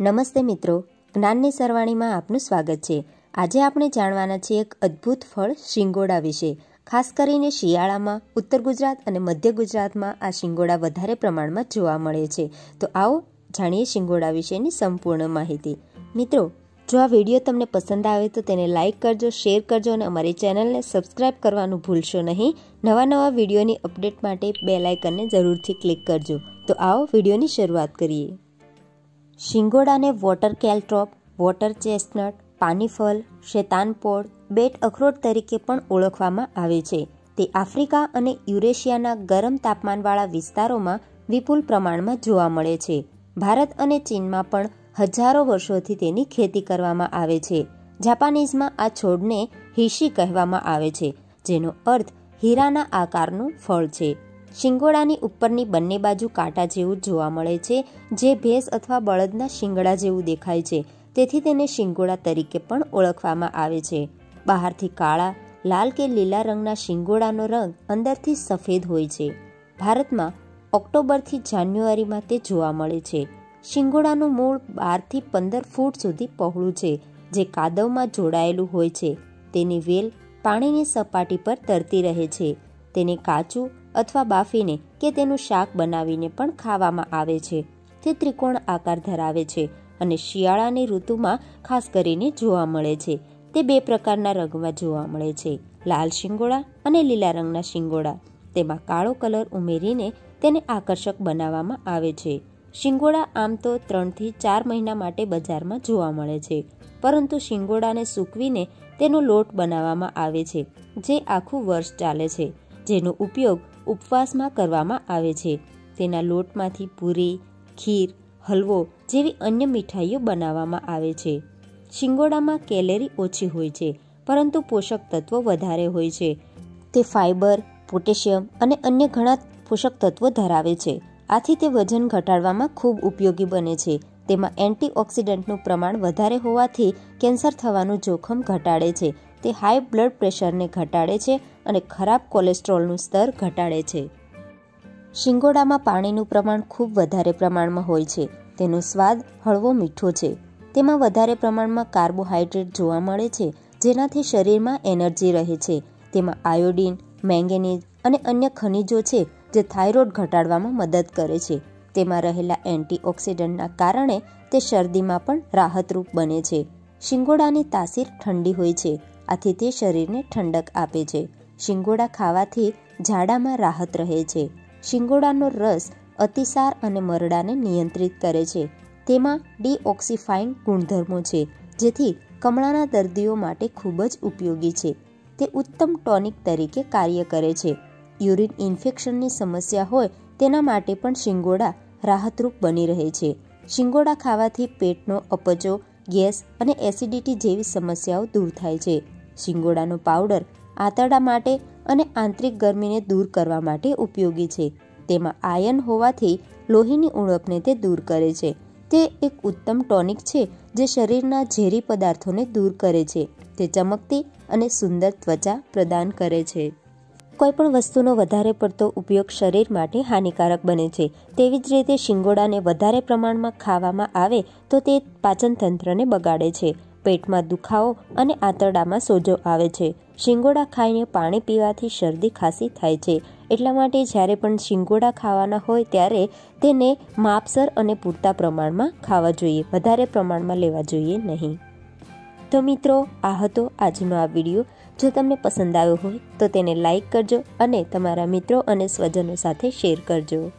નમસ્તે મિત્રો, જ્ઞાનની સરવાણીમાં આપનું સ્વાગત છે. આજે આપણે જાણવાના છીએ એક અદ્ભુત ફળ શિંગોડા વિશે. ખાસ કરીને શિયાળામાં ઉત્તર ગુજરાત અને મધ્ય ગુજરાતમાં આ શિંગોડા વધારે પ્રમાણમાં જોવા મળે છે. તો આવો જાણીએ શિંગોડા વિશેની સંપૂર્ણ માહિતી. મિત્રો, જો આ વીડિયો તમને પસંદ આવે તો તેને લાઇક કરજો, શેર કરજો અને અમારી ચેનલને સબસ્ક્રાઇબ કરવાનું ભૂલશો નહીં. નવા નવા વિડીયોની અપડેટ માટે બે લાઇકનને જરૂરથી ક્લિક કરજો. તો આવો વિડીયોની શરૂઆત કરીએ. શિંગોડાને વોટર કેલટ્રોપ, વોટર ચેસ્ટનટ, પાનીફલ, શેતાનપોળ, બેટ અખરોટ તરીકે પણ ઓળખવામાં આવે છે. તે આફ્રિકા અને યુરેશિયાના ગરમ તાપમાનવાળા વિસ્તારોમાં વિપુલ પ્રમાણમાં જોવા મળે છે. ભારત અને ચીનમાં પણ હજારો વર્ષોથી તેની ખેતી કરવામાં આવે છે. જાપાનીઝમાં આ છોડને હિશી કહેવામાં આવે છે, જેનો અર્થ હીરાના આકારનું ફળ છે. શિંગોડાની ઉપરની બંને બાજુ કાંટા જેવું જોવા મળે છે, જે ભેંસ અથવા બળદના શિંગડા જેવું દેખાય છે. તેથી તેને શિંગોડા તરીકે પણ ઓળખવામાં આવે છે. બહારથી કાળા, લાલ કે લીલા રંગના શિંગોડાનો રંગ અંદરથી સફેદ હોય છે. ભારતમાં ઓક્ટોબરથી જાન્યુઆરીમાં તે જોવા મળે છે. શિંગોડાનું મૂળ બારથી પંદર ફૂટ સુધી પહોળું છે, જે કાદવમાં જોડાયેલું હોય છે. તેની વેલ પાણીની સપાટી પર તરતી રહે છે. તેને કાચું અથવા બાફીને કે તેનું શાક બનાવીને પણ ખાવામાં આવે છે. તે ત્રિકોણ આકાર ધરાવે છે અને શિયાળાની ઋતુમાં ખાસ કરીને જોવા મળે છે. તે બે પ્રકારના રંગમાં જોવા મળે છે. લાલ શિંગોડા અને લીલા રંગના શિંગોડા તેમાં કાળો કલર ઉમેરીને તેને આકર્ષક બનાવવામાં આવે છે. શિંગોડા આમ તો ત્રણથી ચાર મહિના માટે બજારમાં જોવા મળે છે, પરંતુ શિંગોડાને સૂકવીને તેનો લોટ બનાવવામાં આવે છે, જે આખું વર્ષ ચાલે છે, જેનો ઉપયોગ ઉપવાસમાં કરવામાં આવે છે. તેના લોટમાંથી પૂરી, ખીર, હલવો જેવી અન્ય મીઠાઈઓ બનાવવામાં આવે છે. શિંગોડામાં કેલેરી ઓછી હોય છે, પરંતુ પોષક તત્વો વધારે હોય છે. તે ફાઇબર પોટેશિયમ અને અન્ય ઘણા પોષક તત્વો ધરાવે છે. આથી તે વજન ઘટાડવામાં ખૂબ ઉપયોગી બને છે. તેમાં એન્ટીઓક્સિડન્ટનું પ્રમાણ વધારે હોવાથી કેન્સર થવાનું જોખમ ઘટાડે છે. તે હાઈ બ્લડ પ્રેશરને ઘટાડે છે અને ખરાબ કોલેસ્ટ્રોલનું સ્તર ઘટાડે છે. શિંગોડામાં પાણીનું પ્રમાણ ખૂબ વધારે પ્રમાણમાં હોય છે. તેનો સ્વાદ હળવો મીઠો છે. તેમાં વધારે પ્રમાણમાં કાર્બોહાઈડ્રેટ જોવા મળે છે, જેનાથી શરીરમાં એનર્જી રહે છે. તેમાં આયોડિન, મેંગેનીઝ અને અન્ય ખનિજો છે, જે થાઇરોઇડ ઘટાડવામાં મદદ કરે છે. તેમાં રહેલા એન્ટીઓક્સિડન્ટના કારણે તે શરદીમાં પણ રાહતરૂપ બને છે. શિંગોડાની તાસીર ઠંડી હોય છે. આથી તે શરીરને ઠંડક આપે છે. શિંગોડા ખાવાથી ઝાડામાં રાહત રહે છે. શિંગોડાનો રસ અતિસાર અને મરડાને નિયંત્રિત કરે છે. તેમાં ડીઓક્સિફાઇંગ ગુણધર્મો છે, જેથી કમળાના દર્દીઓ માટે ખૂબ જ ઉપયોગી છે. તે ઉત્તમ ટોનિક તરીકે કાર્ય કરે છે. યુરિન ઇન્ફેક્શનની સમસ્યા હોય તેના માટે પણ શિંગોડા રાહતરૂપ બની રહે છે. શિંગોડા ખાવાથી પેટનો અપચો, ગેસ અને એસિડિટી જેવી સમસ્યાઓ દૂર થાય છે. શિંગોડાનો પાવડર આંતરડા માટે અને આંતરિક ગરમીને દૂર કરવા માટે ઉપયોગી છે. તેમાં આયન હોવાથી લોહીની ઉણપને તે દૂર કરે છે. તે એક ઉત્તમ ટોનિક છે જે શરીરના ઝેરી પદાર્થોને દૂર કરે છે. તે ચમકતી અને સુંદર ત્વચા પ્રદાન કરે છે. કોઈપણ વસ્તુનો વધારે પડતો ઉપયોગ શરીર માટે હાનિકારક બને છે. તેવી જ રીતે શિંગોડાને વધારે પ્રમાણમાં ખાવામાં આવે તો તે પાચનતંત્રને બગાડે છે. પેટમાં દુખાવો અને આંતરડામાં સોજો આવે છે. શિંગોડા ખાઈને પાણી પીવાથી શરદી ખાંસી થાય છે. એટલા માટે જ્યારે પણ શિંગોડા ખાવાના હોય ત્યારે તેને માપસર અને પૂરતા પ્રમાણમાં ખાવા જોઈએ. વધારે પ્રમાણમાં લેવા જોઈએ નહીં. તો મિત્રો, આ હતો આજનો આ વીડિયો. જો તમને પસંદ આવ્યો હોય તો તેને લાઈક કરજો અને તમારા મિત્રો અને સ્વજનો સાથે શેર કરજો.